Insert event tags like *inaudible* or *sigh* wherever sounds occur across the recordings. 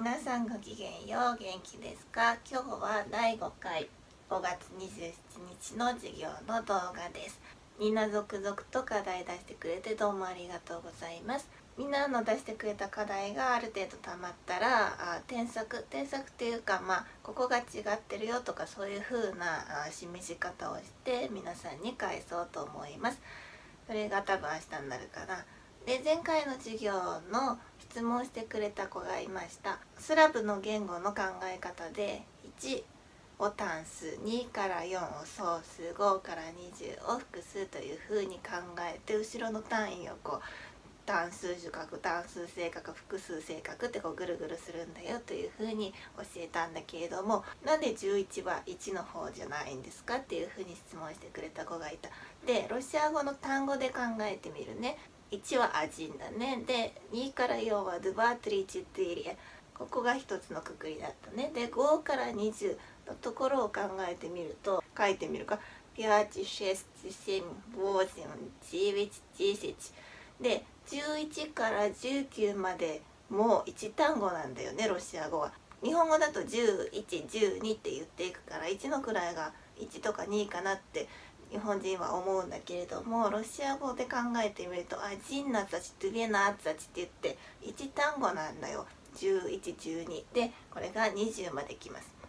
皆さんごきげんよう元気ですか？今日は第5回5月27日の授業の動画です。みんな続々と課題出してくれてどうもありがとうございます。みんなの出してくれた課題がある程度たまったらあ添削添削っていうかまあここが違ってるよとかそういう風なあ示し方をして皆さんに返そうと思います。それが多分明日になるかな。で前回の授業の質問してくれた子がいましたスラブの言語の考え方で1を単数2から4を総数5から20を複数というふうに考えて後ろの単位をこう単数主格単数正確複数正確ってこうぐるぐるするんだよというふうに教えたんだけれどもなんで11は1の方じゃないんですかっていうふうに質問してくれた子がいた。でロシア語の単語で考えてみるね。1はアジンだね。で2から4はドゥバートリチティリエここが一つのくくりだったね。で5から20のところを考えてみると書いてみるか。ピアチシェスチセミボーセンジービチジーセチで11から19までもう1単語なんだよねロシア語は。日本語だと1112って言っていくから1の位が1とか2かなって日本人は思うんだけれどもロシア語で考えてみると「あジンナザチトゥゲナアザチ」って言って1単語なんだよ1112でこれが20まできます。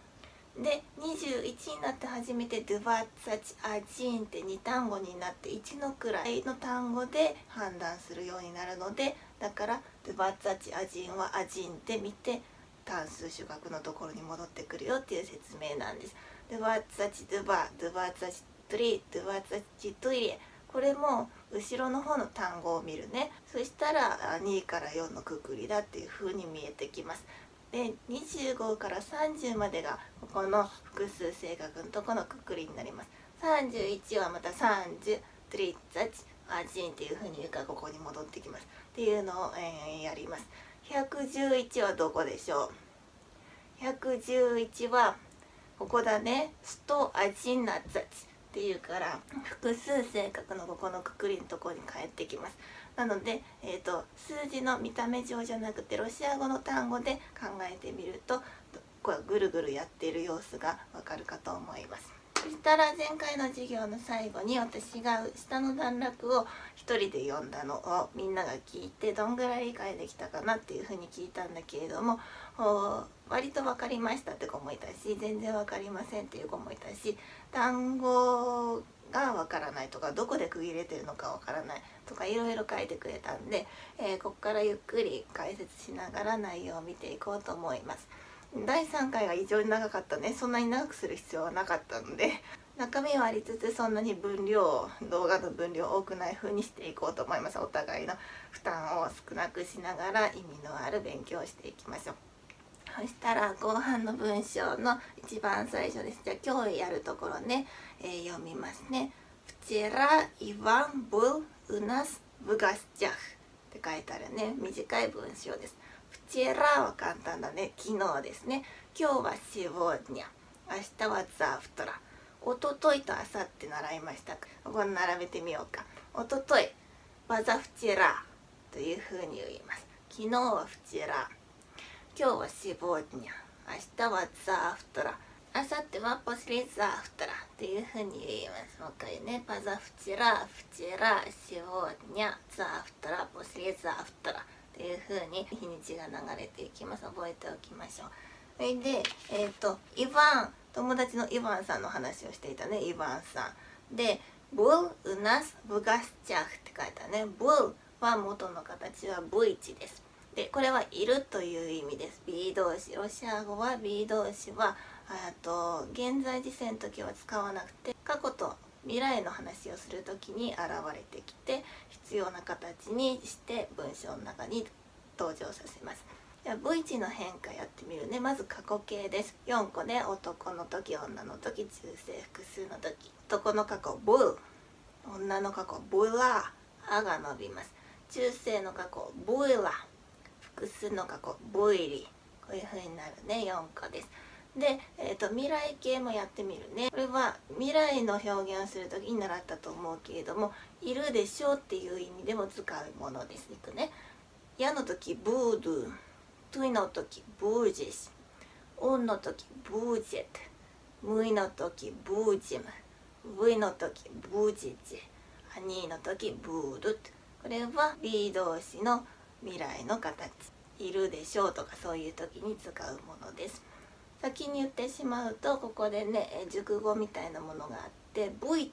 で21になって初めて「ドゥバッザチアジン」って2単語になって1の位の単語で判断するようになるのでだから「ドゥバッザチアジン」は「アジン」って見て単数主格のところに戻ってくるよっていう説明なんです。ドゥバッザチドゥバドゥバッザチトリドゥバツチトイレ。これも後ろの方の単語を見るね。そしたら2から4のくくりだっていう風に見えてきます。で25から30までがここの複数正確のとこのくくりになります。31はまた30トリッツァチアジンっていう風に言うからここに戻ってきます。っていうのを、えー、やります。111はどこでしょう？111はここだね。ストアジンナザチっていうから複数正確のここのくくりのところに返ってきます。なので、えーと、数字の見た目上じゃなくてロシア語の単語で考えてみるとこうぐるぐるやっている様子がわかるかと思います。そしたら前回の授業の最後に私が下の段落を一人で読んだのをみんなが聞いてどんぐらい理解できたかなっていうふうに聞いたんだけれども割と分かりましたって子もいたし全然分かりませんっていう子もいたし単語がわからないとかどこで区切れてるのかわからないとかいろいろ書いてくれたんで、えー、ここからゆっくり解説しながら内容を見ていこうと思います。第3回が異常に長かったね。そんなに長くする必要はなかったので *laughs* 中身はありつつそんなに分量動画の分量多くない風にしていこうと思います。お互いの負担を少なくしながら意味のある勉強をしていきましょう。そしたら後半の文章の一番最初です。じゃあ今日やるところね、えー、読みますね「プチェラ・イヴァン・ブル・ウナス・ブガスチャフ」って書いてあるね。短い文章です。プチェラは簡単だね。昨日ですね。今日はシボーニャ明日はザフトラおとといとあさって習いました。ここに並べてみようか。おとといバザフチェラというふうに言います。昨日はフチェラ今日はシボーニャ明日はザーフトラ。明後日はポスリザーフトラっていうふうに言います。もう一回ね。パザフチラフチラシボーニャザーフトラポスリザーフトラっていうふうに日にちが流れていきます。覚えておきましょう。それでえっ、ー、とイヴァン友達のイヴァンさんの話をしていたね。イヴァンさん。でブルウナスブガスチャフって書いたね。ブルは元の形は V1 です。でこれはいるという意味です。B 動詞。ロシア語は B 動詞はと現在時制の時は使わなくて過去と未来の話をする時に現れてきて必要な形にして文章の中に登場させます。じゃあ V1 の変化やってみるね。まず過去形です。4個で男の時女の時中性複数の時。男の過去ブー。女の過去ブラ。ーあが伸びます。中性の過去ブイラ。ー複数の過去ブイリこういう風になるね。4個です。で、えーと、未来形もやってみるね。これは未来の表現をする時に習ったと思うけれども「いるでしょう」っていう意味でも使うものです。いくね「や」の時「ブードゥ」トゥイの時ブージス。オンの時ブージェット。ムイの時ブージム。ブイの時ブージジ。アニーの時ブールこれは B 動詞の未来の形いるでしょうとかそういう時に使うものです。先に言ってしまうとここでね熟語みたいなものがあってブイチ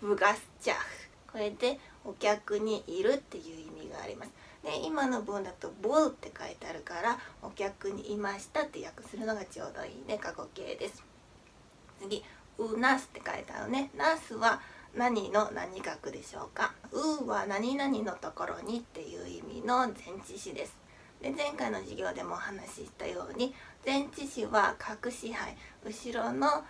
ブガスチャフこれでお客にいるっていう意味があります。で今の文だと「ブー」って書いてあるから「お客にいました」って訳するのがちょうどいいね。過去形です。次「うなす」って書いてあるね「なす」は何の何格でしょうか「う」は何々のところにっていう意味の前置詞ですで前回の授業でもお話ししたように前置詞は隠し配後ろの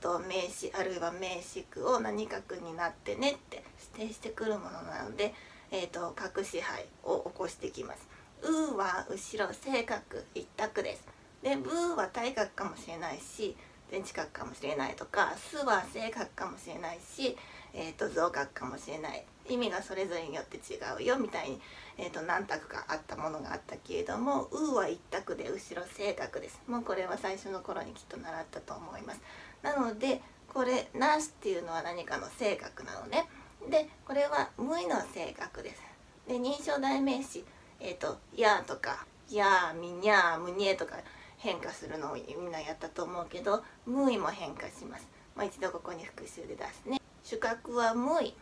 と名詞あるいは名詞句を何格になってねって指定してくるものなので、えーと、隠し配を起こしてきます。うは後ろ正角一択です。でブーは対角かもしれないし電池角かもしれないとかすは正角かもしれないし、えーと、増角かもしれない。意味がそれぞれによって違うよみたいに、えーと、何択かあったものがあったけれども「う」は一択で後ろ正角です。もうこれは最初の頃にきっと習ったと思います。なのでこれ「なし」っていうのは何かの正角なのね。でこれは「無意の正角です。で認証代名詞「えーと、や」とか「や」「みにゃ」「むにえ」とか変化するのをみんなやったと思うけど「無意」も変化します。もう一度ここに復習で出すね。主角は無意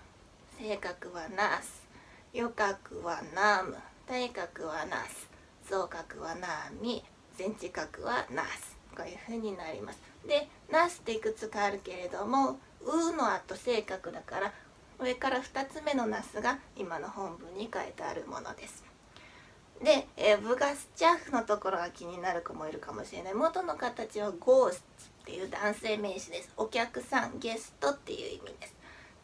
性格はナース余角はナーム体格はナース。増角はナーミ全知角はナース。こういう風になります。でナースっていくつかあるけれども「う」の後性格だから上から2つ目のナスが今の本文に書いてあるものです。で、えー、ブガスチャフのところが気になる子もいるかもしれない。元の形はゴースっていう男性名詞です。お客さんゲストっていう意味です。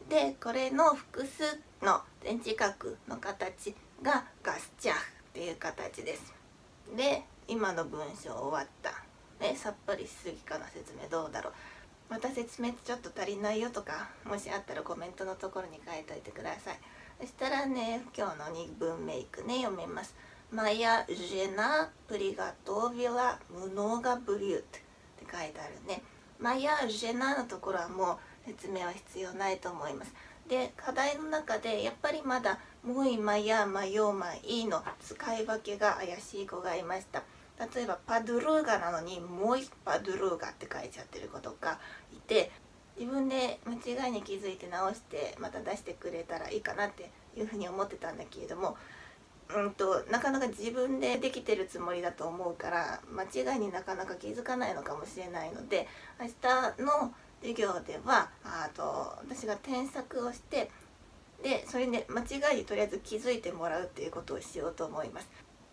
でこれの複数の電池角の形がガスチャフっていう形です。で今の文章終わった。ねさっぱりしすぎかな説明どうだろう。また説明ちょっと足りないよとかもしあったらコメントのところに書いといてください。そしたらね今日の2文メイクね読めます。マヤ・ジェナ・プリガトービラ・ムノーガ・ブリュートって書いてあるね。マヤ・ジェナのところはもう説明は必要ないと思います。で課題の中でやっぱりまだ「ムイマヤマヨマイ」の使い分けが怪しい子がいました。例えばパドゥルーガなのにもう一パドゥルーガって書いちゃってる子とかいて自分で間違いに気づいて直してまた出してくれたらいいかなっていうふうに思ってたんだけれどもうんとなかなか自分でできてるつもりだと思うから間違いになかなか気づかないのかもしれないので明日の授業ではあと私が添削をしてでそれで間違いにとりあえず気づいてもらうっていうことをしようと思います。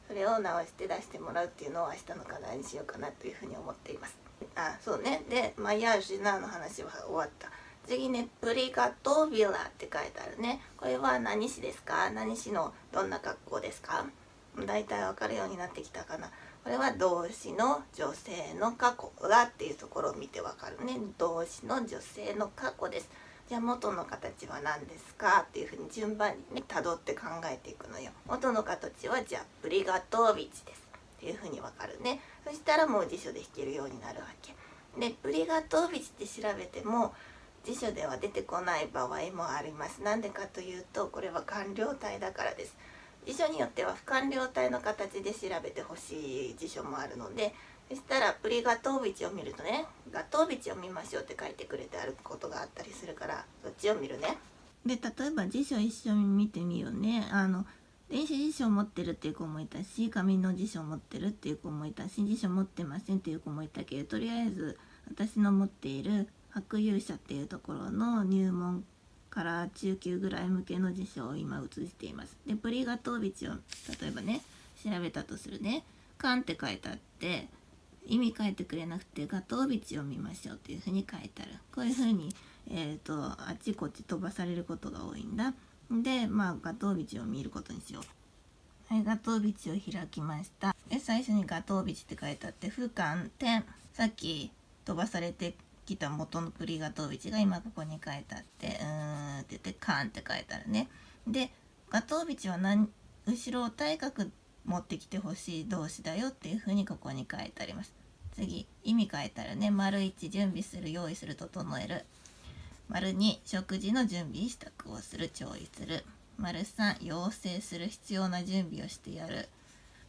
それを直して出してもらうっていうのを明日の課題にしようかなというふうに思っています。あそうねでマイヤージュナーの話は終わった次ねプリガトビラって書いてあるね。これは何市ですか？何市のどんな格好ですか？大体わかるようになってきたかな。これは動詞の女性の過去がっていうところを見てわかるね。動詞の女性の過去です。じゃあ元の形は何ですかっていうふうに順番にね辿って考えていくのよ。元の形はじゃあプリガトービチですっていうふうにわかるね。そしたらもう辞書で弾けるようになるわけ。でプリガトービチって調べても辞書では出てこない場合もありますなんでかというとこれは完了体だからです辞書によっては不完了体の形で調べてほしい辞書もあるのでそしたらプリガトービチを見るとねガトービチを見ましょうって書いてくれてあることがあったりするからそっちを見るね。で例えば辞書一緒に見てみようね。あの電子辞書を持ってるっていう子もいたし紙の辞書を持ってるっていう子もいたし辞書持ってませんっていう子もいたけどとりあえず私の持っている白勇者っていうところの入門から中級ぐらい向けの辞書を今写しています。でプリガトービチを例えばね調べたとするね「カン」って書いてあって意味書いてくれなくてガトービチを見ましょうっていうふうに書いてある。こういうふうに、えーと、あっちこっち飛ばされることが多いんだ。でまあガトービチを見ることにしよう。はいガトービチを開きました。で最初にガトービチって書いてあって不感点。さっき飛ばされてきた元のプリガトービチが今ここに書いてあってうーんって言ってカンって書いてあるね。でガトービチは何後ろを体格持ってきてほしい動詞だよっていうふうにここに書いてあります。次意味書いたらね丸1準備する用意する整える。丸2食事の準備支度をする調理する。丸3要請する必要な準備をしてやる。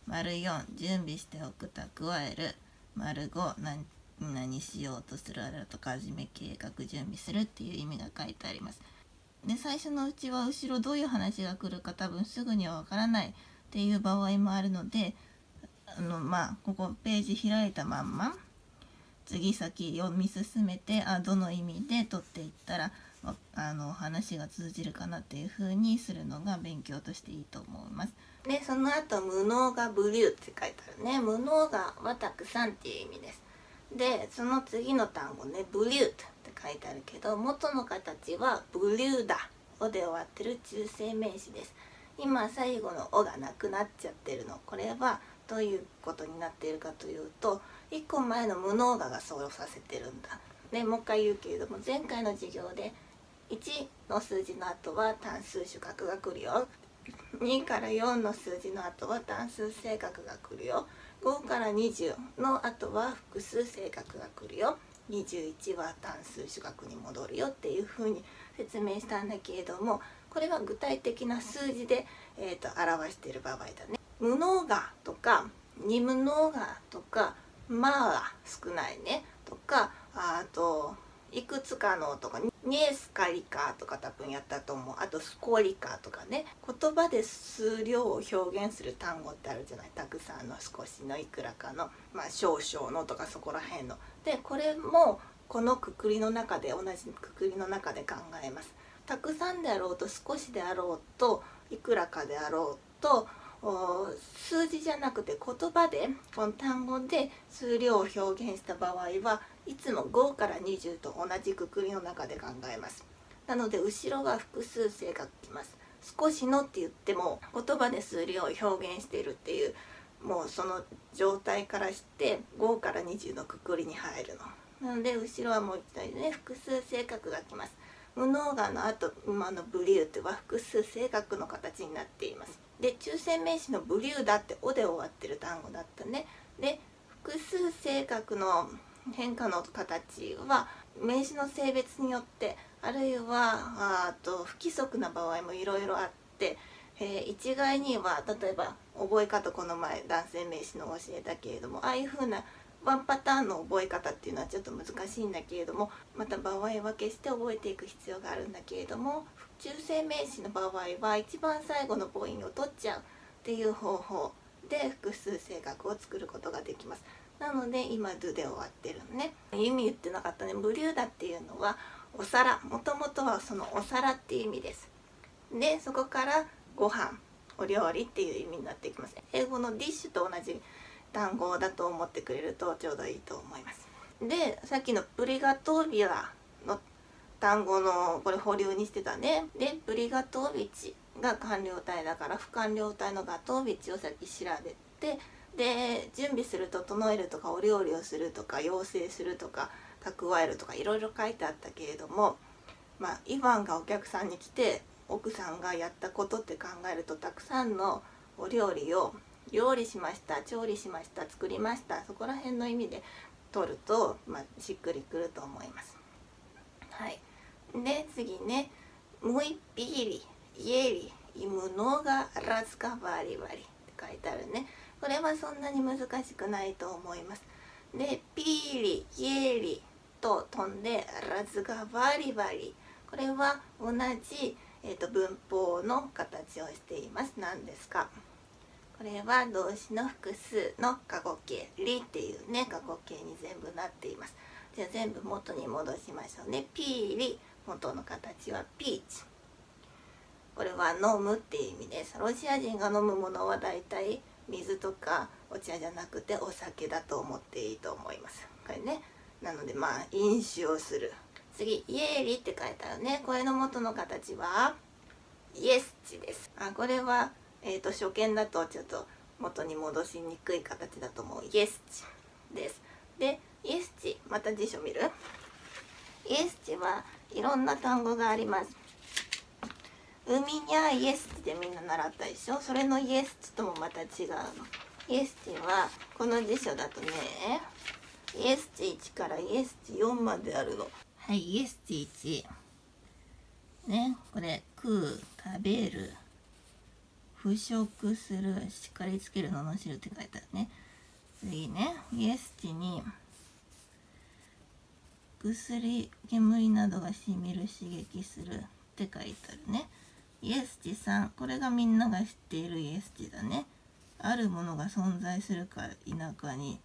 丸4準備しておく蓄える。丸5何何しようとするあるとか始め計画準備するっていう意味が書いてあります。で最初のうちは後ろどういう話が来るか多分すぐにはわからないっていう場合もあるのであのまあここページ開いたまんま次先読み進めてあどの意味で取っていったらあの話が通じるかなっていう風にするのが勉強としていいと思います。でその後無能がブリューって書いてあるね無能がはたくさんっていう意味です。でその次の単語ねブリュートって書いてあるけど元の形はブリューだ「お」で終わってる中性名詞です。今最後の「お」がなくなっちゃってるのこれはどういうことになっているかというと1個前の無能ががそうさせてるんだ。ね、もう一回言うけれども前回の授業で1の数字の後は単数主格が来るよ2から4の数字の後は単数性格が来るよ5から20の後は複数性格が来るよ21は単数主格に戻るよっていうふうに説明したんだけれどもこれは具体的な数字で、えーと、表している場合だね。無能がとか二無能がとかまあ少ないねとかあといくつかのとかニエスカリカとか多分やったと思うあとスコリカとかね言葉で数量を表現する単語ってあるじゃないたくさんの少しのいくらかの、まあ、少々のとかそこら辺の。でこれもこのくくりの中で同じくくりの中で考えます。たくさんであろうと少しであろうといくらかであろうと数字じゃなくて言葉でこの単語で数量を表現した場合はいつも5から20と同じくくりの中で考えます。なので後ろは複数性がきます。少しのって言っても言葉で数量を表現しているっていうもうその状態からして5から20のくくりに入るの。なので後ろはもう一度ね複数性格がきます。無能がの後今のブリューっては複数性格の形になっています。で中性名詞のブリューだって「お」で終わってる単語だったね。で複数性格の変化の形は名詞の性別によってあるいはあと不規則な場合もいろいろあって、えー、一概には例えば覚え方この前男性名詞の教えたけれどもああいうふうなワンパターンの覚え方っていうのはちょっと難しいんだけれどもまた場合分けして覚えていく必要があるんだけれども中性名詞の場合は一番最後の母音を取っちゃうっていう方法で複数性格を作ることができます。なので今「ドゥ」で終わってるのね。意味言ってなかったね「ブリューダ」っていうのはお皿。もともとはそのお皿っていう意味です。でそこからご飯お料理っていう意味になってきます。英語のディッシュと同じ。単語だと思ってくれるとちょうどいいと思います。でさっきのプリガトービラの単語のこれ保留にしてたね。でプリガトービチが完了体だから不完了体のガトービチをさっき調べてで準備する整えるとかお料理をするとか要請するとか蓄えるとかいろいろ書いてあったけれども、まあ、イヴァンがお客さんに来て奥さんがやったことって考えるとたくさんのお料理を料理しました調理しました作りましたそこら辺の意味で取ると、まあ、しっくりくると思います。はい、で次ね「ムイピーリイエリイムノガラズカバリバリ」って書いてあるね。これはそんなに難しくないと思います。でピーリイエリと飛んでラズがバリバリこれは同じ、えーと、文法の形をしています何ですか？これは動詞の複数の過去形「リ」っていうね過去形に全部なっています。じゃあ全部元に戻しましょうね。ピーリ元の形はピーチ。これは飲むっていう意味です。ロシア人が飲むものはだいたい水とかお茶じゃなくてお酒だと思っていいと思います。これね。なのでまあ飲酒をする。次イエーリって書いてあるね。これの元の形はイエスチです。あこれは、えーと、初見だとちょっと元に戻しにくい形だと思う。イエスチです。でイエスチまた辞書見る？イエスチはいろんな単語があります。海にゃイエスってみんな習ったでしょ？それのイエスチともまた違うの。イエステはこの辞書だとねイエステ1からイエステ4まであるの。はいイエステ1ねこれ食う食べる。腐食する叱りつける罵るって書いてあるね。次ねイエステに薬煙などがしみる刺激するって書いてあるね。イエステさんこれがみんなが知っているイエステだね。あるものが存在するか否かに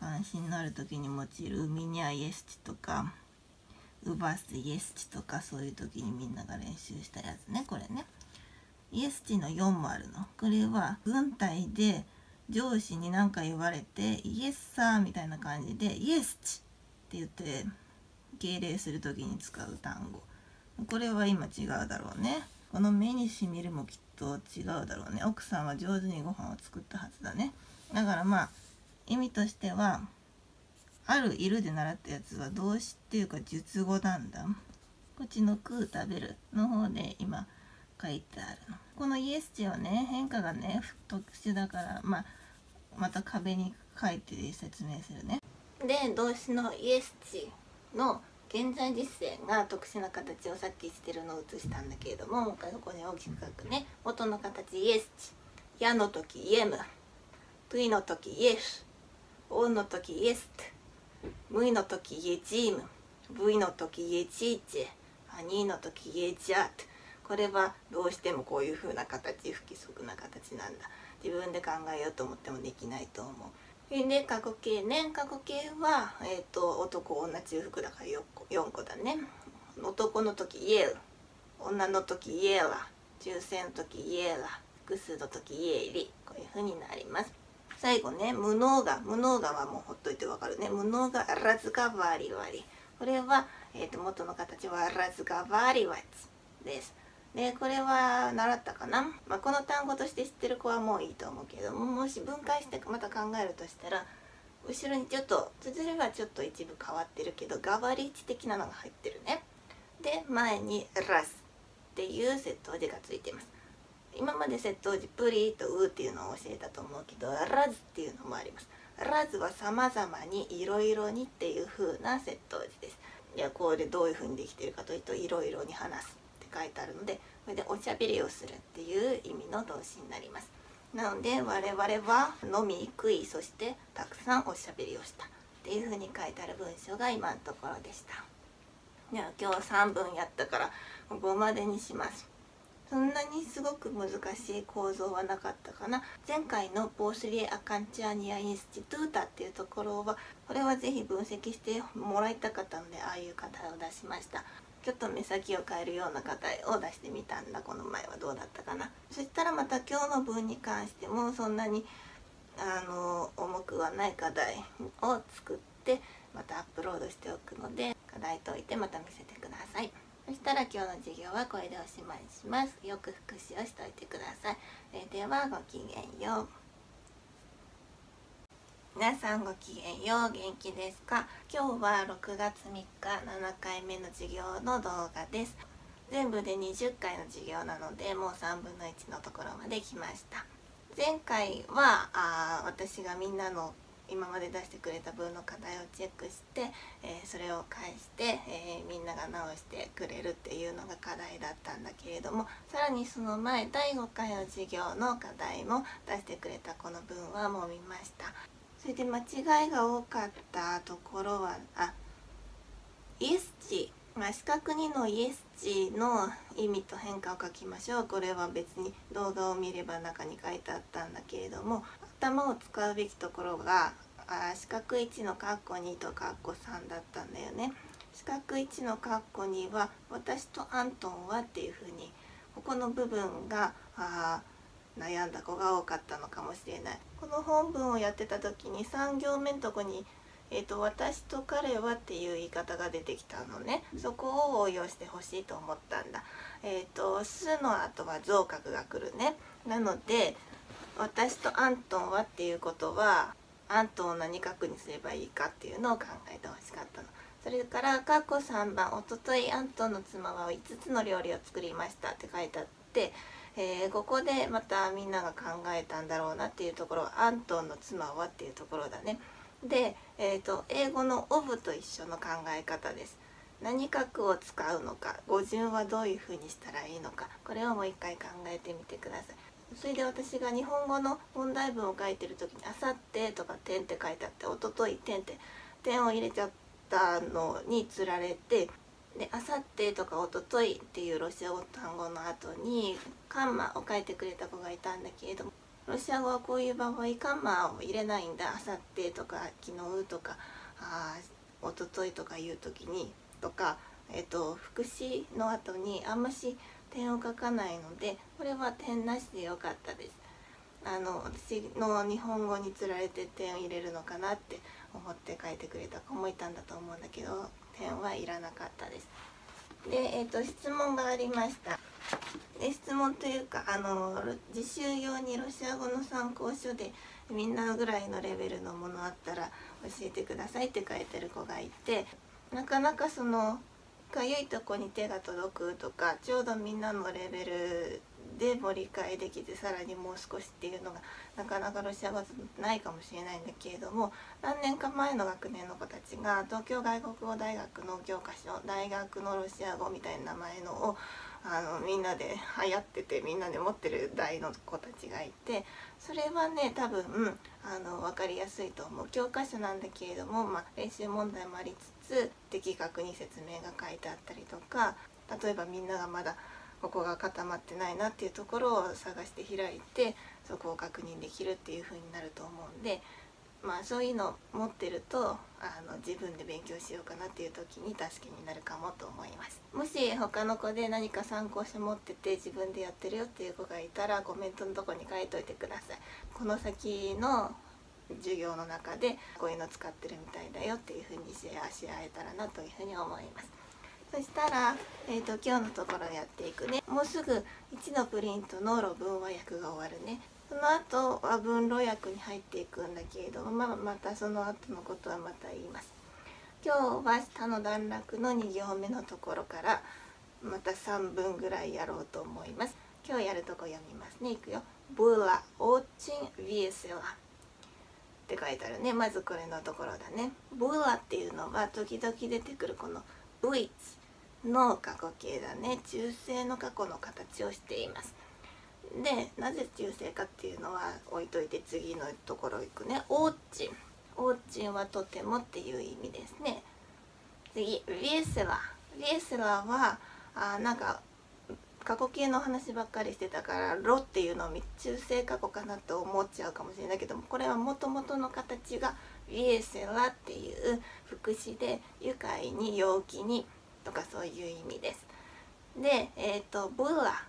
関心のある時に用いる海にゃイエスチとかウバスイエスチとかそういう時にみんなが練習したやつねこれね。イエスチの4もあるの。これは軍隊で上司に何か言われてイエスサーみたいな感じでイエスチって言って敬礼する時に使う単語。これは今違うだろうね。この目にしみるもきっと違うだろうね。奥さんは上手にご飯を作ったはずだね。だからまあ意味としてはあるいるで習ったやつは動詞っていうか述語なんだ。こっちの食う食べるの方で今書いてあるの。このイエス値はね変化がね特殊だからまあまた壁に書いて説明するね。で動詞のイエス値の現在実践が特殊な形をさっきしてるのを写したんだけれどももう一回ここに大きく書くね。元の形イエスチやの時イエム。トゥイの時イエスオンの時イエスムイの時イエチーム。ブイの時イエチーチェ。アニーの時イエジャート。これはどうしてもこういう風な形不規則な形なんだ。自分で考えようと思ってもできないと思う。で過去形ね過去形は、えーと、男女中服だから 4, 4個だね。男の時イエル女の時イエラ中性の時イエラ複数の時イエリこういう風になります。最後ね無能が無能がはもうほっといてわかるね。無能がラズガバリワリこれは、えーと、元の形はラズガバリワツです。でこれは習ったかな、まあ、この単語として知ってる子はもういいと思うけどももし分解してまた考えるとしたら後ろにちょっと綴りはちょっと一部変わってるけどガバリ値的なのが入ってるね。で前にラスっていう接頭字がついてます。今まで接頭字プリとウっていうのを教えたと思うけどラズっていうのもあります。ラズは様々にいろいろにっていう風な接頭字です。いやこれどういう風にできてるかというといろいろに話す。書いてあるのでこれでおしゃべりをするっていう意味の動詞になります。なので我々は飲み食いそしてたくさんおしゃべりをしたっていうふうに書いてある文章が今のところでした。では今日3分やったから5までにします。そんなにすごく難しい構造はなかったかな。前回のポースリエ・アカンチアニア・インスティトゥータっていうところはこれは是非分析してもらいたかったのでああいう課題を出しました。ちょっと目先を変えるような課題を出してみたんだこの前はどうだったかな。そしたらまた今日の文に関してもそんなにあの重くはない課題を作ってまたアップロードしておくので課題解いてまた見せてください。そしたら今日の授業はこれでおしまいにします。よく復習をしておいてください。それではごきげんよう。皆さんごきげんよう元気ですか？今日は6月3日7回目の授業の動画です。全部で20回の授業なのでもう3分の1のところまで来ました。前回はあ私がみんなの今まで出してくれた分の課題をチェックして、えー、それを返して、えー、みんなが直してくれるっていうのが課題だったんだけれどもさらにその前第5回の授業の課題も出してくれたこの文はもう見ました。それで間違いが多かったところはあイエス値まあ、四角2のイエス値の意味と変化を書きましょう。これは別に動画を見れば中に書いてあったんだけれども頭を使うべきところがあ四角1のカッコ2とカッコ3だったんだよね。四角1のカッコ2は私とアントンはっていうふうにここの部分があ悩んだ子が多かったのかもしれない。この本文をやってた時に3行目のとこにえーと、私と彼はっていう言い方が出てきたのね。そこを応用してほしいと思ったんだ。えっ、ー、と「す」の後は増角が来るね。なので私とアントンはっていうことはアントンを何角にすればいいかっていうのを考えてほしかったの。それから過去3番「おとといアントンの妻は5つの料理を作りました」って書いてあってて、えー、ここでまたみんなが考えたんだろうなっていうところアントンの妻はっていうところだね。で、えーと、英語の「オブ」と一緒の考え方です。何角を使うのか語順はどういうふうにしたらいいのかこれをもう一回考えてみてください。それで私が日本語の問題文を書いてる時に「あさって」とか「点」って書いてあって「おととい」「点」って点を入れちゃったのにつられてで「あさって」とか「おととい」っていうロシア語単語の後にカンマを書いてくれた子がいたんだけれどもロシア語はこういう場合カンマを入れないんだ「あさって」とか「昨日」とか「あおととい」とかいう時にとか、えっと、副詞の後にあんまし点を書かないのでこれは点なしでよかったです。あの私の日本語につられて点を入れるのかなって思って書いてくれた子もいたんだと思うんだけど点はいらなかったです。で、えーと、質問がありました。で質問というかあの実習用にロシア語の参考書でみんなぐらいのレベルのものあったら教えてくださいって書いてる子がいてなかなかそのかゆいとこに手が届くとかちょうどみんなのレベルでも理解できてさらにもう少しっていうのがなかなかロシア語ないかもしれないんだけれども何年か前の学年の子たちが東京外国語大学の教科書大学のロシア語みたいな名前のをあのみんなで流行っててみんなで持ってる代の子たちがいてそれはね多分、あの分かりやすいと思う。教科書なんだけれども、まあ、練習問題もありつつ的確に説明が書いてあったりとか例えばみんながまだここが固まってないなっていうところを探して開いてそこを確認できるっていう風になると思うんでまあそういうの持ってるとあの自分で勉強しようかなっていう時に助けになるかもと思います。もし他の子で何か参考書持ってて自分でやってるよっていう子がいたらコメントのとこに書いといてください。この先の授業の中でこういうの使ってるみたいだよっていう風にシェアし合えたらなというふうに思います。そしたら、えーと、今日のところやっていくね。もうすぐ1のプリントの論文和訳が終わるね。その後和文路訳に入っていくんだけれども、まあ、またその後のことはまた言います。今日は下の段落の2行目のところからまた3分ぐらいやろうと思います。今日やるとこ読みますね。いくよ。ブラオーチンヴィエセラって書いてあるね。まずこれのところだね。ブラっていうのは時々出てくるこのブイツ。の過去形だね。中性の過去の形をしています。でなぜ中性かっていうのは置いといて次のところ行くね。オーチンオーチンはとてもっていう意味ですね。次リエセラリエセラはあなんか過去形の話ばっかりしてたから「ロ」っていうのを中性過去かなと思っちゃうかもしれないけどもこれはもともとの形が「リエセラ」っていう副詞で愉快に陽気にとかそういう意味です。で、えっ、ー、と「ブラ」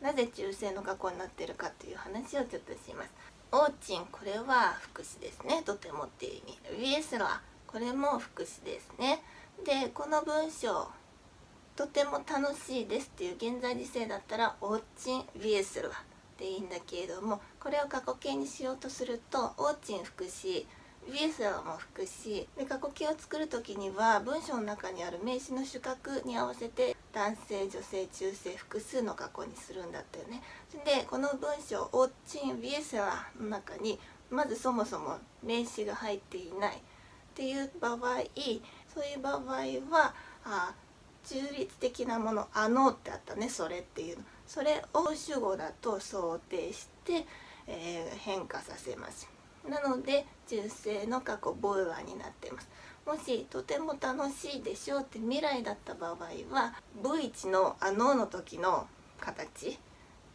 なぜ中性の過去になってるかっていう話をちょっとします。オーチンこれは副詞ですねとてもっていう意味。リエセラこれも副詞ですね。でこの文章とても楽しいですっていう現在時制だったらオーチン・ビエスルでいいんだけれどもこれを過去形にしようとするとオーチン副詞ビエスルも副詞で過去形を作る時には文章の中にある名詞の主格に合わせて男性女性中性複数の過去にするんだったよね。でこの文章オーチン・ビエスラの中にまずそもそも名詞が入っていない。っていう場合そういう場合はあ中立的なもの「あの」ってあったね「それ」っていうの。それを主語だと想定して、えー、変化させます。なので中性の過去ボイラーになっています。もしとても楽しいでしょうって未来だった場合は V1 の「あの」の時の形。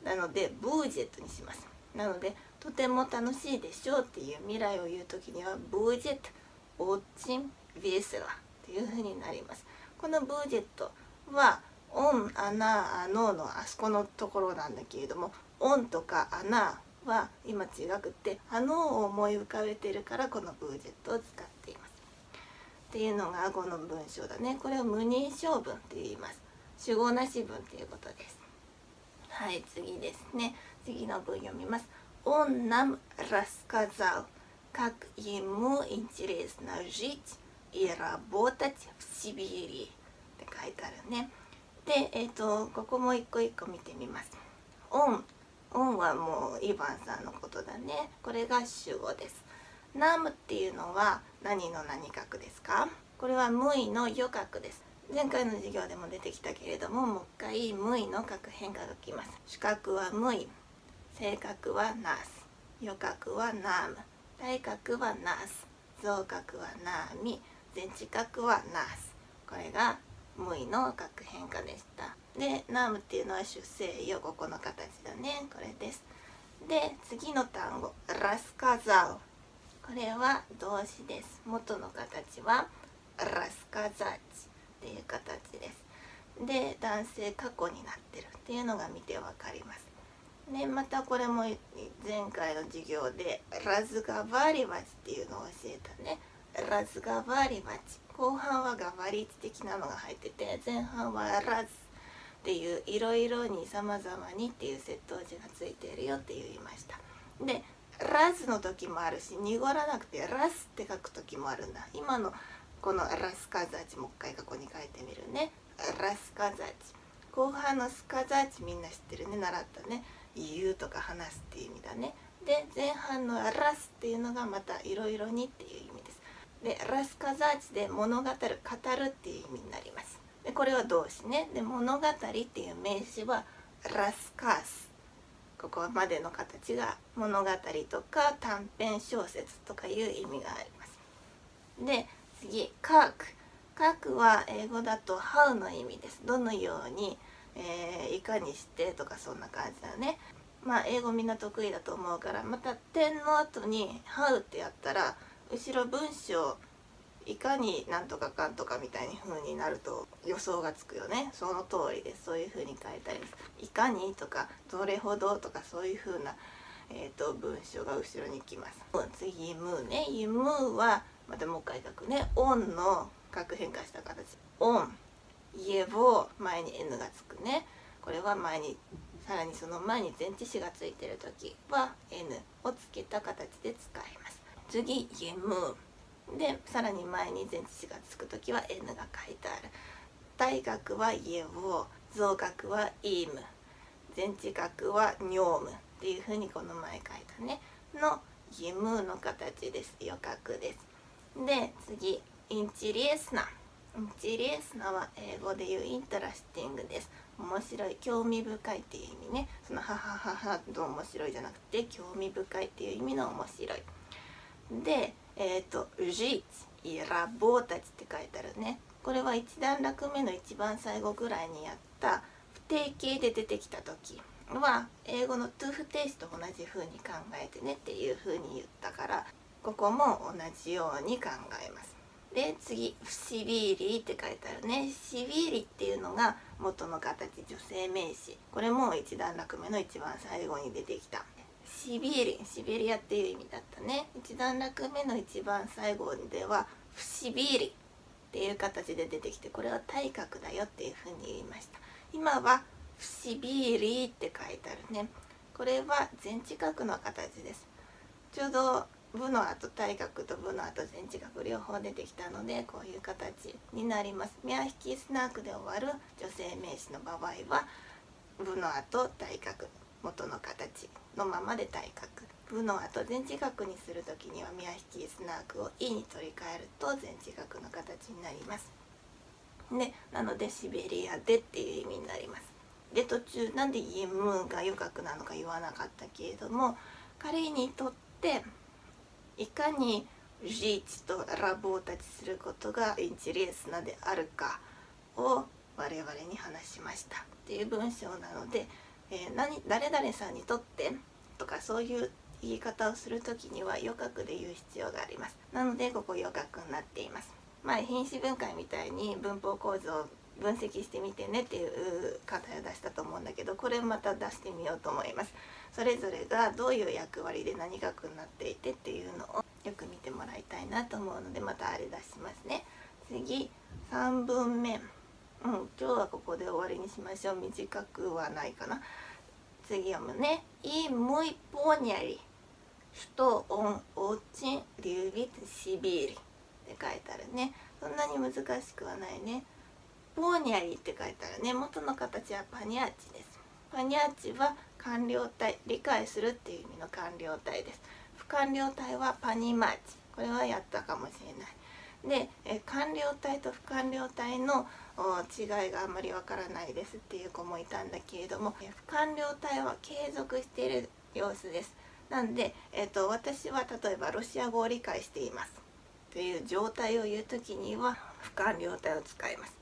なので будет にします。なのでとても楽しいでしょうっていう未来を言う時にはбудет очень весело っていう風になります。この будет は он、она、оно のあそこのところなんだけれどもон とかアナは今違くってアノを思い浮かべてるからこのブージェットを使っています。っていうのがこの文章だね。これを無認証文って言います。主語なし文っていうことです。はい次ですね。次の文読みます。Он нам рассказал, как ему интересно жить и работать в Сибири って書いてあるねで、えーと、ここも一個一個見てみます オン オンはもうイヴァンさんのことだね。これが主語です。ナムっていうのは何の何角ですか？これは無意の余角です。前回の授業でも出てきたけれどももう一回無意の角変化がきます。主角は無意性格はナース。余角はナーム。体角はナース。増角はナーミ。全知角はナース。これが無意の角変化でした。でナムっていうのは出生よここの形だね。これです。で次の単語。ラスカザオ。これは動詞です。元の形はラスカザチ。っていう形です。で男性過去になってる。っていうのが見てわかります。でまたこれも前回の授業でラズガバリバチっていうのを教えたね。ラズガバリバチ。後半はガバリチ的なのが入ってて前半はラズっていういろいろにさまざまにっていう接頭詞がついているよって言いました。でラズの時もあるし濁らなくてラスって書く時もあるんだ。今のこのラスカザチもう一回ここに書いてみるね。ラスカザチ。後半のスカザチみんな知ってるね。習ったね。言うとか話すっていう意味だね。で前半のラスっていうのがまたいろいろにっていう意味です。でラスカザチで物語る語るっていう意味になります。でこれは動詞ね？で物語っていう名詞はラスカース。ここまでの形が物語とか短編小説とかいう意味があります。で次「カーク」「カーク」は英語だと「how」の意味です。どのように、えー、いかにしてとかそんな感じだね。まあ英語みんな得意だと思うからまた点の後に「how」ってやったら後ろ文章いかになんとかかんとかみたいに風になると予想がつくよねその通りですそういう風に書いてありますいかにとかどれほどとかそういう風なえーと、文章が後ろに来ます。次、ムーね。ムーは、またもう一回書くね。オンの角変化した形。オン。イエボ前に N がつくね。これは前に、さらにその前に前置詞がついてる時は N をつけた形で使います。次、イエムー。でさらに前に前置詞がつく時は N が書いてある。対格は его 造格は им 前置格は нём っていうふうにこの前書いたね。の им の形です。与格です。で次интересно。интересно は英語で言う interesting です。面白い。興味深いっていう意味ね。そのハハハハと面白いじゃなくて興味深いっていう意味の面白い。でえっ、ー、と「жить」「и работать」って書いてあるね。これは一段落目の一番最後ぐらいにやった不定形で出てきた時は英語の「トゥ不定詞」と同じ風に考えてねっていう風に言ったからここも同じように考えます。で次「シビーリ」って書いてあるね「シビーリ」っていうのが元の形女性名詞。これも一段落目の一番最後に出てきた。シビリシベリアっていう意味だったね。一段落目の一番最後では不シビリっていう形で出てきてこれは体格だよっていうふうに言いました。今は不シビリって書いてあるね。これは全知覚の形です。ちょうど部の後体格と部の後全知覚両方出てきたのでこういう形になります。ミャ引きスナークで終わる女性名詞の場合は部の後体格元の形。のままで体格部の後全知覚にする時には宮引きスナークを「い」に取り替えると全知覚の形になります。でなのでシベリアでっていう意味になります。で途中なんで「イエム」が余格なのか言わなかったけれども彼にとっていかにリーチとラボを立ちすることがインチリエスナであるかを我々に話しましたっていう文章なのでえー、何誰々さんにとってとかそういう言い方をする時には余格で言う必要があります。なのでここ余格になっています。まあ品詞分解みたいに文法構造を分析してみてねっていう課題を出したと思うんだけどこれまた出してみようと思います。それぞれがどういう役割で何学になっていてっていうのをよく見てもらいたいなと思うのでまたあれ出しますね。次3文目うん、今日はここで終わりにしましょう。短くはないかな。次読むね「いむいぽにゃり」「首都オンオーチンリュウビツシビリ」って書いてあるね。そんなに難しくはないね「ポーニャリ」って書いてあるね。元の形はパニャーチですパニャーチは完了体理解するっていう意味の完了体です不完了体はパニマーチこれはやったかもしれない。でえ完了体と不完了体の違いがあんまりわからないですっていう子もいたんだけれども不完了体は継続している様子です。なんで、えーと、私は例えばロシア語を理解しています。という状態を言う時には不完了体を使います。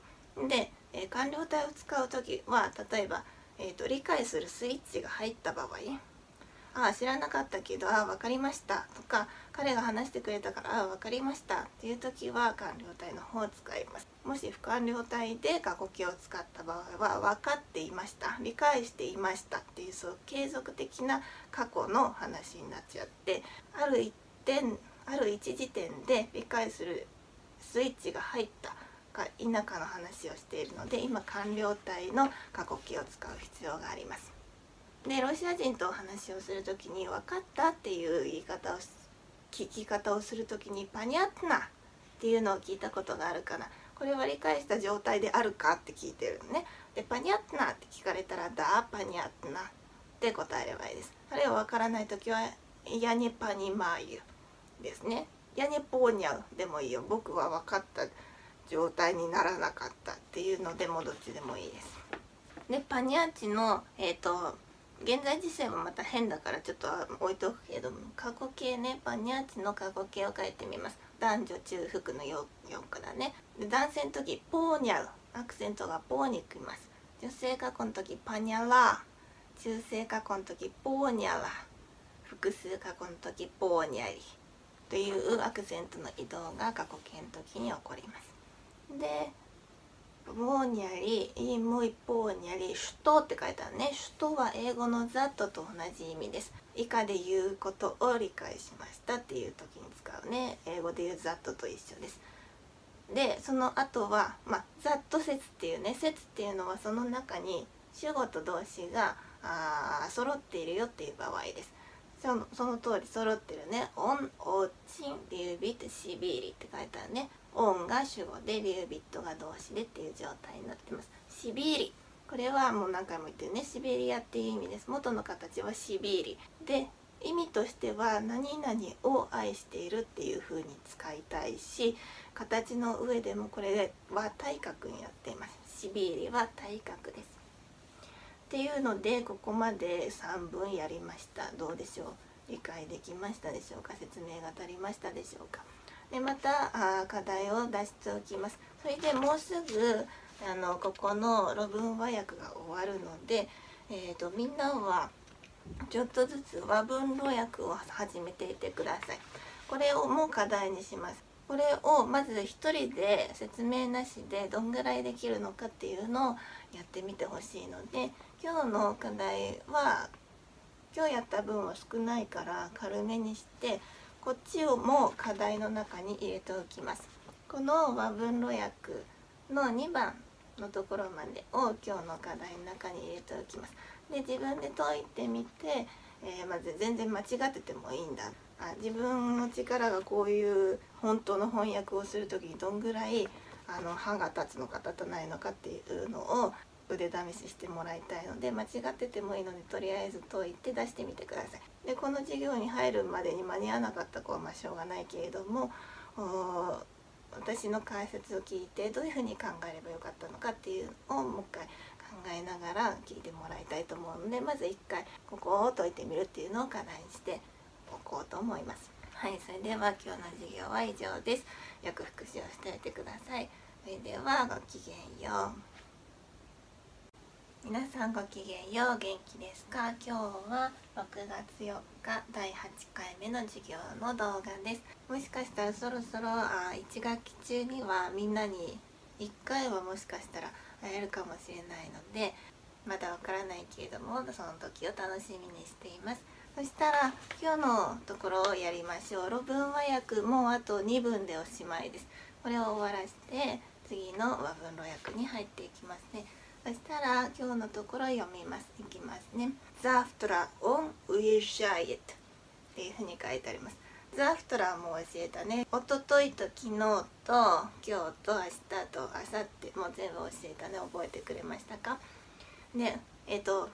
で、えー、完了体を使う時は例えば、えーと、理解するスイッチが入った場合ああ知らなかったけどああ分かりましたとか彼が話してくれたからああ分かりましたっていう時は完了体の方を使います。もし不完了体で過去形を使った場合は分かっていました。理解していました。っていうそう継続的な過去の話になっちゃってある一点ある一時点で理解するスイッチが入ったか否かの話をしているので今完了体の過去形を使う必要があります。でロシア人とお話をする時に「分かった」っていう言い方を聞き方をする時に「パニャッナ」っていうのを聞いたことがあるかな。これは理解した状態であるかって聞いてるのね。で「パニャッナ」って聞かれたら「ダーパニャッナ」って答えればいいです。あるいは分からない時は「ヤニパニマーユ」ですね「ヤニポーニャウ」でもいいよ。僕は分かった状態にならなかったっていうのでもどっちでもいいです。でパニャッチのえ、ー、と現在時世はまた変だからちょっと置いとくけども過去形ねパニャーチの過去形を書いてみます。男女中腹の4句だね。で男性の時ポーニャルアクセントがポーにきます。女性過去の時パニャラ中性過去の時ポーニャラ複数過去の時ポーニャリというアクセントの移動が過去形の時に起こります。でもにゃり、もう一方にあり、首都って書いてあるね。首都は英語の that と同じ意味です。以下で言うことを理解しましたっていう時に使うね。英語で言う that と一緒です。で、その後は、まあ、that 説っていうね、説っていうのはその中に主語と動詞があ揃っているよっていう場合です。そのその通り揃ってるね。オン、オチン、リュービット、シビリって書いてあるね。オンが主語でリュービットが動詞でっていう状態になってます。シビーリ。これはもう何回も言ってるね。シベリアっていう意味です。元の形はシビーリ。で意味としては何々を愛しているっていう風に使いたいし形の上でもこれは体格になっています。シビーリは体格です。っていうのでここまで3分やりました。どうでしょう。理解できましたでしょうか。説明が足りましたでしょうか。でまたあ課題を出しておきます。それでもうすぐあのここの論文和訳が終わるので、えーと、みんなはちょっとずつ和文路訳を始めていてください。これをもう課題にします。これをまず1人で説明なしでどんぐらいできるのかっていうのをやってみてほしいので今日の課題は今日やった分は少ないから軽めにしてこっちをも課題の中に入れておきます。この和文路訳の2番のところまでを今日の課題の中に入れておきます。で自分で解いてみて、えー、まず全然間違っててもいいんだ。あ自分の力がこういう本当の翻訳をする時にどんぐらいあの歯が立つのか立たないのかっていうのを腕試ししてもらいたいので間違っててもいいのでとりあえず解いて出してみてください。でこの授業に入るまでに間に合わなかった子はまあしょうがないけれども私の解説を聞いてどういうふうに考えればよかったのかっていうのをもう一回考えながら聞いてもらいたいと思うのでまず一回ここを解いてみるっていうのを課題にしておこうと思います。はい、それでは今日の授業は以上です。よく復習をしておいてください。それではごきげんよう。皆さんごきげんよう元気ですか？今日は6月4日第8回目の授業の動画です。もしかしたらそろそろあ1学期中にはみんなに1回はもしかしたら会えるかもしれないのでまだわからないけれどもその時を楽しみにしています。そしたら今日のところをやりましょう。論文和訳もあと2分でおしまいです。これを終わらせて次の和文路訳に入っていきますね。そしたら今日のところ読みます。いきますね「ザフトラオンウィルシャイエット」っていうふうに書いてあります。ザフトラも教えたね。おとといと昨日と今日と明日と明後日。も全部教えたね。覚えてくれましたか？でえっ、と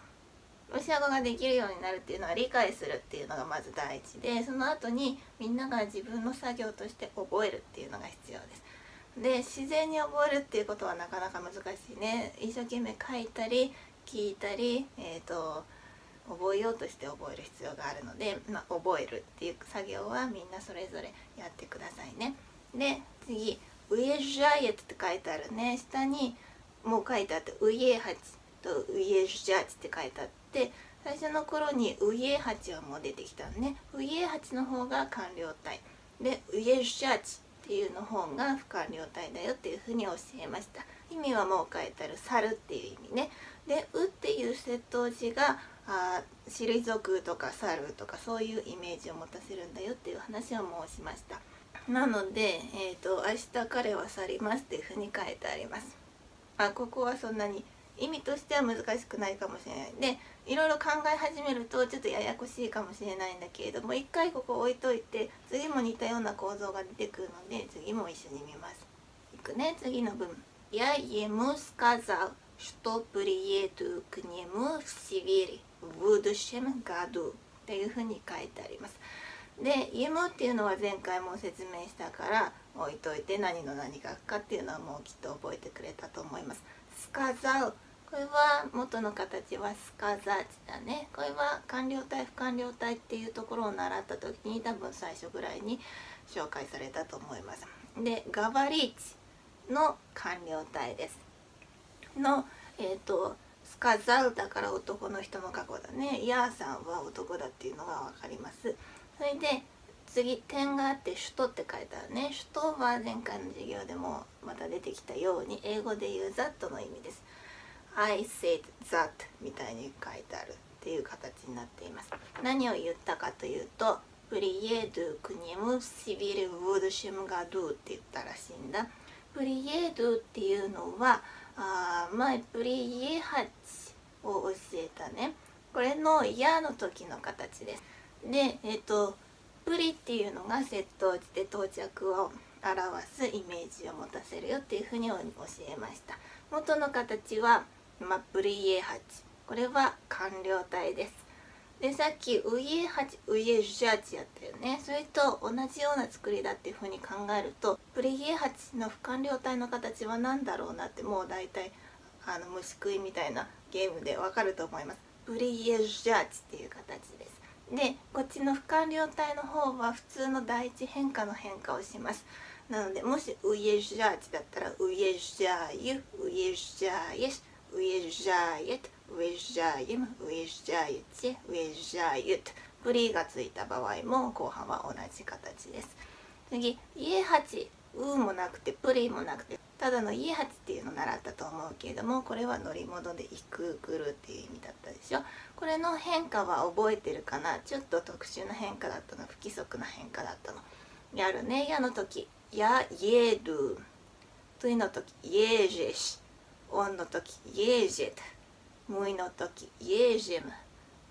ロシア語ができるようになるっていうのは理解するっていうのがまず第一でその後にみんなが自分の作業として覚えるっていうのが必要です。で自然に覚えるっていうことはなかなか難しいね。一生懸命書いたり聞いたり、えーと、覚えようとして覚える必要があるので、まあ、覚えるっていう作業はみんなそれぞれやってくださいね。で次「ウエジャイエットって書いてあるね。下にもう書いてあって「ウイエハチ」と「ウイエジャーチ」って書いてあって最初の頃にウイエハチはもう出てきたのね。ウイエハチの方が完了体。でウイエジャーチっていうの方が不完了体だよっていうふうに教えました。意味はもう書いてある「猿」っていう意味ね。で「う」っていう接頭詞があ退くとか去るとかそういうイメージを持たせるんだよっていう話を申しました。なので、えーと「明日彼は去ります」っていうふうに書いてあります。あここはそんなに意味としては難しくないかもしれないでいろいろ考え始めるとちょっとややこしいかもしれないんだけれども一回ここ置いといて次も似たような構造が出てくるので次も一緒に見ます。いくね次の文。Я ему сказал, что приеду к нему в Сибирь в будущем году っていうふうに書いてあります。で「イエム」っていうのは前回も説明したから置いといて何の何がかっていうのはもうきっと覚えてくれたと思います。スカザウ これは元の形はスカザーチだね。これは完了体不完了体っていうところを習った時に多分最初ぐらいに紹介されたと思います。でガバリーチの完了体です。のえっ、ー、とスカザルだから男の人の過去だね。ヤーさんは男だっていうのが分かります。それで次点があって首都って書いてあるね。首都は前回の授業でもまた出てきたように英語で言う that の意味です。I said that みたいに書いてあるっていう形になっています。何を言ったかというとプリエドゥクニムシビルウドシムガドゥって言ったらしいんだ。プリエドゥっていうのはあ前プリエハチを教えたね。これの「や」の時の形です。でえっ、とプリっていうのが窃盗時で到着を表すイメージを持たせるよっていうふうに教えました。元の形はマプリエハチ。これは完了体です。でさっきウイエハチウイエジャーチやったよね。それと同じような作りだっていうふうに考えるとプリエハチの不完了体の形は何だろうなってもう大体あの虫食いみたいなゲームでわかると思います。プリエジャーチっていう形です。でこっちの不完了体の方は普通の第一変化の変化をします。なのでもしウイエジャーチだったらウイエジャーユウイエジャーイシ уезжает, уезжаем, уезжаете, уезжают プリがついた場合も後半は同じ形です次家八うもなくてプリもなくてただの家八っていうのを習ったと思うけれどもこれは乗り物で行く来るっていう意味だったでしょこれの変化は覚えてるかなちょっと特殊な変化だったの不規則な変化だったのやるねやの時やイエル次の時イエジェシ オンの時イエジェトムイの時イエジェム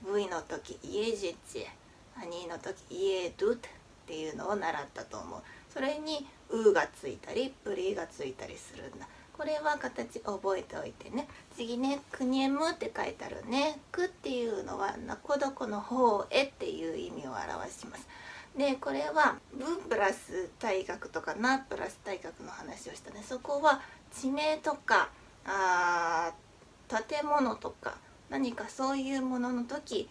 ブイの時イエジェチェアニーの時イエドゥっていうのを習ったと思う。それに「う」がついたり「プリ」がついたりするんだ。これは形覚えておいてね。次ね「クニエム」って書いてあるね「く」っていうのは「なこどこの方へ」っていう意味を表します。でこれは「ブプラス体格」とか「な」プラス体格の話をしたね。そこは地名とかあ建物とか何かそういうものの時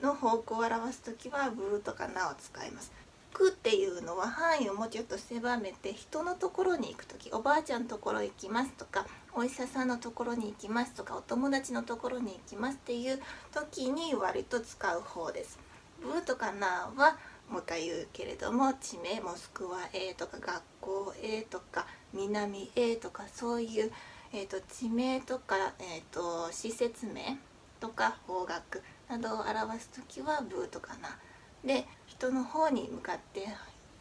の方向を表す時は「ブー」とか「な」を使います。くっていうのは範囲をもうちょっと狭めて人のところに行く時おばあちゃんのところ行きますとかお医者さんのところに行きますとかお友達のところに行きますっていう時に割と使う方です。ブーとかなはもう一回言うけれども地名モスクワ A とか学校 A とか南 A とかそういうえーと、地名とか、えーと、施設名とか方角などを表す時は「ブー」とかな。で人の方に向かって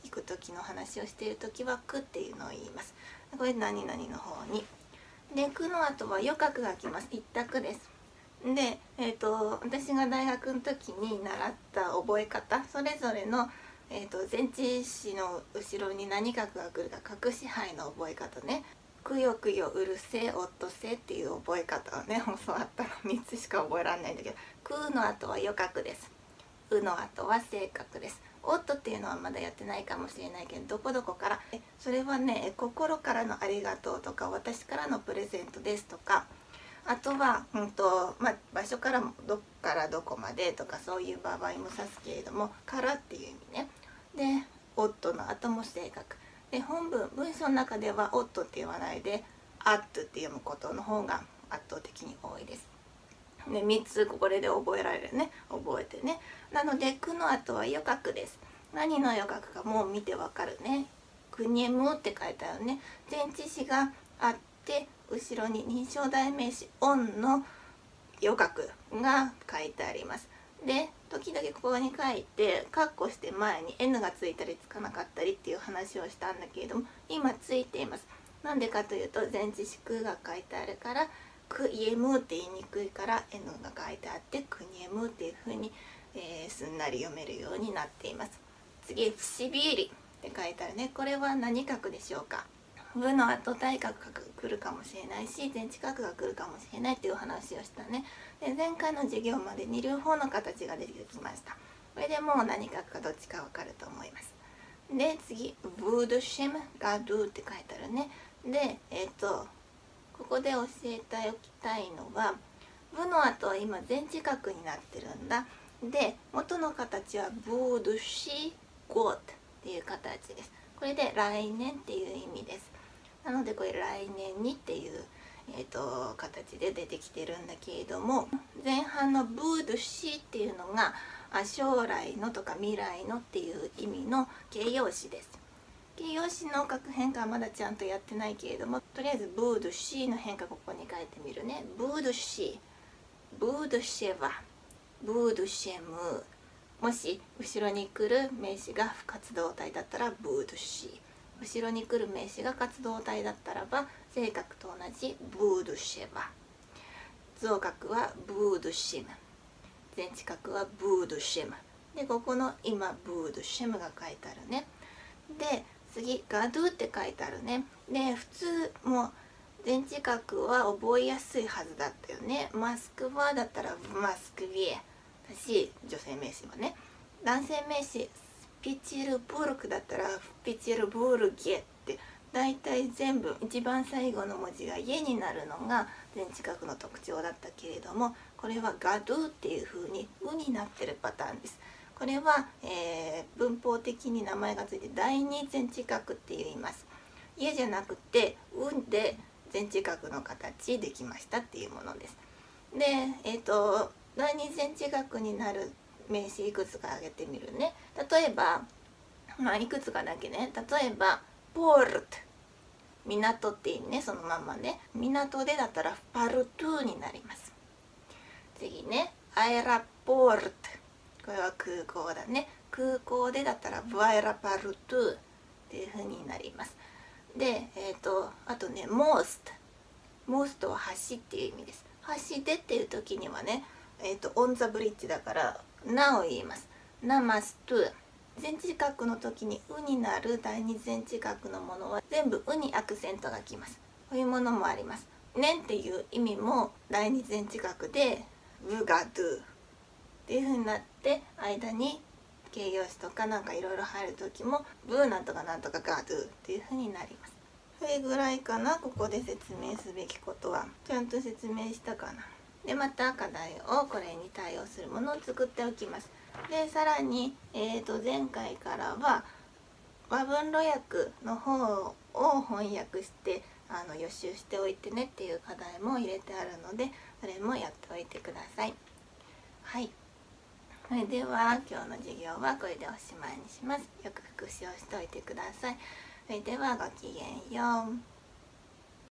行く時の話をしている時は「く」っていうのを言います。これ何々の方に。で「く」の後は余角が来ます。一択です。で、えーと、私が大学の時に習った覚え方それぞれの、えーと前置詞の後ろに何角が来るか隠し牌の覚え方ねくよくようるせえおっとせっていう覚え方をね教わったら3つしか覚えられないんだけど「く」の後は余格です「う」の後は性格です「おっと」っていうのはまだやってないかもしれないけどどこどこからえそれはね心からのありがとうとか私からのプレゼントですとかあとは、うんとまあ、場所からもどっからどこまでとかそういう場合も指すけれども「から」っていう意味ね。で「おっと」の後も性格で本文文章の中では「おっと」って言わないで「あっと」って読むことの方が圧倒的に多いです。で3つこれで覚えられるね。覚えてね。なので「く」の後は余格です。何の余格かもう見てわかるね「くにむ」って書いてあるね。前置詞があって後ろに認証代名詞「オン」の余格が書いてあります。で時々ここに書いてカッコして前に N がついたりつかなかったりっていう話をしたんだけれども今ついています。なんでかというと前置詞「く」が書いてあるから「くいえむ」って言いにくいから N が書いてあって「くにえむ」っていうふうに、えー、すんなり読めるようになっています。次「不思議入り」って書いてあるね。これは何角でしょうか？部の後対角が来るかもしれないし全近くが来るかもしれないっていう話をしたね。で前回の授業までに両方の形が出てきました。これでもう何角かどっちかわかると思います。で次「ブードシェム」が「ドゥ」って書いてあるね。でえっ、ー、とここで教えておきたいのは「部の後は今全近くになってるんだ。で元の形は「ブードシゴート」っていう形です。これで来年っていう意味です。なのでこれ来年にっていう、えーと、形で出てきてるんだけれども前半の「ブードゥシー」っていうのが将来のとか未来のっていう意味の形容詞です。形容詞の書く変化はまだちゃんとやってないけれどもとりあえず「ブードゥシー」の変化ここに書いてみるね。ブードシーブードシェバブードシェムもし後ろに来る名詞が不活動体だったらブードゥシー後ろに来る名詞が活動体だったらば性格と同じブードシェバ。増角はブードシム全知角はブードシムでここの今ブードシェムが書いてあるね。で次ガドゥって書いてあるね。で普通も全知角は覚えやすいはずだったよね。マスクワだったらマスクビエ。だし女性名詞はね。男性名詞ピチルブルクだったらピチルブルゲって大体全部一番最後の文字が「家」になるのが全近くの特徴だったけれどもこれは「ガドゥ」っていう風に「う」になってるパターンです。これは、えー、文法的に名前が付いて第二全知覚って言います。家じゃなくて「運で全知覚の形できましたっていうものです。で、えっ、ー、と第二全知覚になる名詞いくつか挙げてみるね。例えばまあいくつかだけね。例えばポールト港って意味ね。そのまんまね。港でだったらパルトゥになります。次ね。アエラポールト。これは空港だね。空港でだったらブアエラパルトゥっていう風になります。でえっ、ー、とあとねモースト。モーストは橋っていう意味です。橋でっていう時にはねえっ、ー、とオンザブリッジだからなを言います。ナマストゥ全知覚の時に「う」になる第二全知覚のものは全部「う」にアクセントがきます。こういうものもあります。ねんっていう意味も第二全知覚で「ブガドゥ」っていう風になって間に形容詞とかなんかいろいろ入る時も「ブーなんとかなんとかガドゥ」っていう風になります。それぐらいかなここで説明すべきことはちゃんと説明したかな。でまた課題をこれに対応するものを作っておきます。でさらに、えー、と前回からは和文路訳の方を翻訳してあの予習しておいてねっていう課題も入れてあるのでそれもやっておいてください。はいそれでは今日の授業はこれでおしまいにします。よく復習をしておいてください。それではごきげんよう。